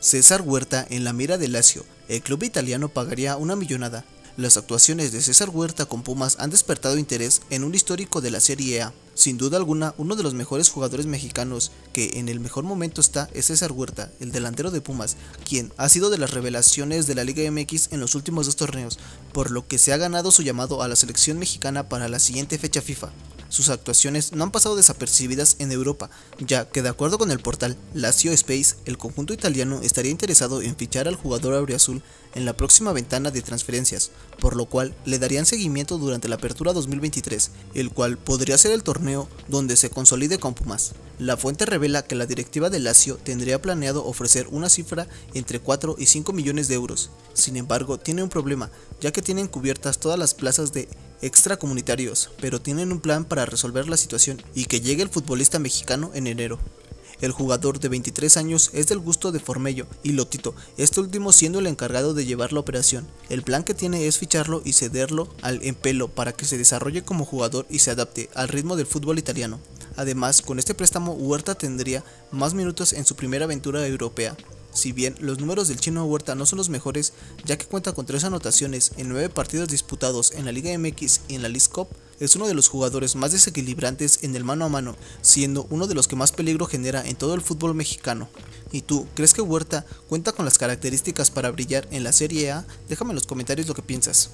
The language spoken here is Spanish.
César Huerta en la mira de Lazio. El club italiano pagaría una millonada. Las actuaciones de César Huerta con Pumas han despertado interés en un histórico de la Serie A. Sin duda alguna, uno de los mejores jugadores mexicanos que en el mejor momento está es César Huerta, el delantero de Pumas, quien ha sido de las revelaciones de la Liga MX en los últimos dos torneos, por lo que se ha ganado su llamado a la selección mexicana para la siguiente fecha FIFA sus actuaciones no han pasado desapercibidas en Europa, ya que de acuerdo con el portal Lazio Space, el conjunto italiano estaría interesado en fichar al jugador auriazul en la próxima ventana de transferencias, por lo cual le darían seguimiento durante la apertura 2023, el cual podría ser el torneo donde se consolide con Pumas. La fuente revela que la directiva de Lazio tendría planeado ofrecer una cifra entre 4 y 5 millones de euros. Sin embargo, tiene un problema, ya que tienen cubiertas todas las plazas de extracomunitarios, pero tienen un plan para resolver la situación y que llegue el futbolista mexicano en enero. El jugador de 23 años es del gusto de Formello y Lotito, este último siendo el encargado de llevar la operación. El plan que tiene es ficharlo y cederlo al Empelo para que se desarrolle como jugador y se adapte al ritmo del fútbol italiano. Además, con este préstamo Huerta tendría más minutos en su primera aventura europea. Si bien los números del chino Huerta no son los mejores, ya que cuenta con 3 anotaciones en 9 partidos disputados en la Liga MX y en la League Cup, es uno de los jugadores más desequilibrantes en el mano a mano, siendo uno de los que más peligro genera en todo el fútbol mexicano. ¿Y tú, crees que Huerta cuenta con las características para brillar en la Serie A? Déjame en los comentarios lo que piensas.